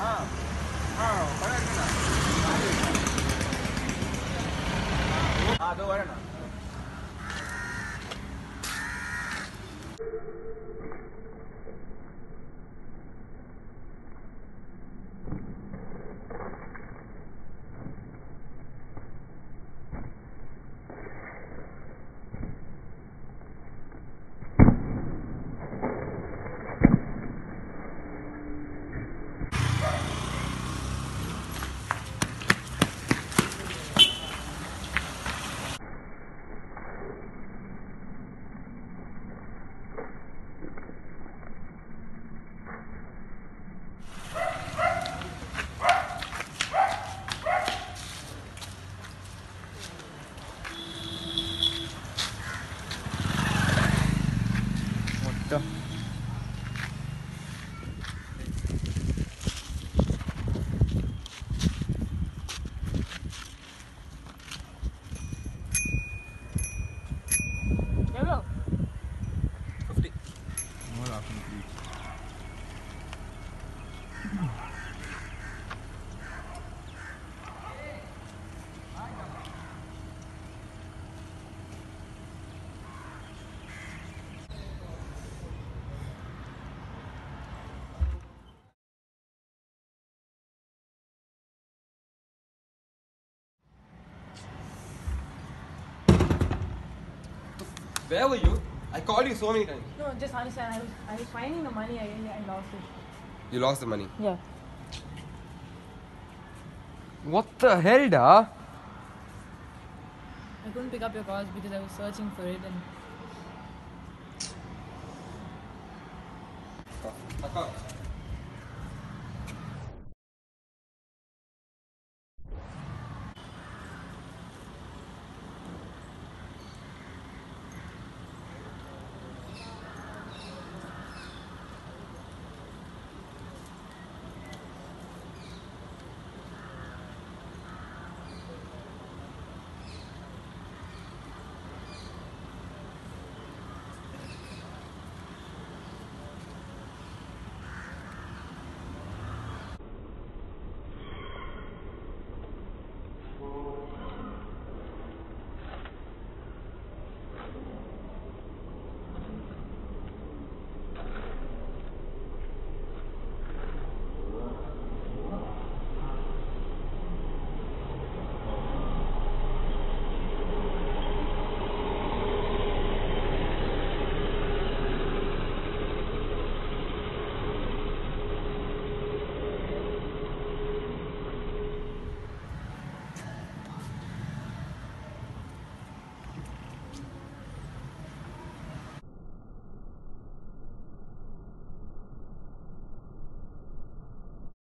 ஆ ஆ பணம் இருக்குண்ணா அது வரேண்ணா Where were you? I called you so many times. No, just understand. I was, I was finding the money. I, I lost it. You lost the money. Yeah. What the hell, da? I couldn't pick up your calls because I was searching for it and Akka,